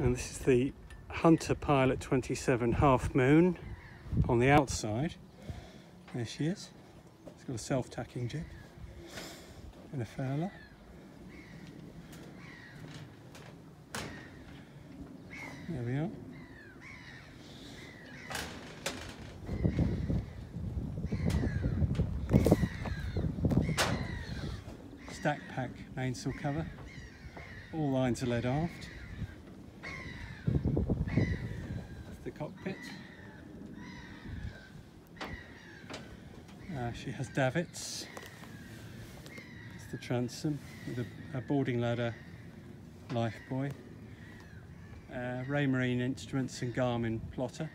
And this is the Hunter Pilot 27 Half Moon on the outside. There she is. It's got a self-tacking jib and a furler. There we are. Stack pack mainsail cover. All lines are led aft. Uh, she has davits. It's the transom with a, a boarding ladder life buoy. Uh, Raymarine Instruments and Garmin plotter.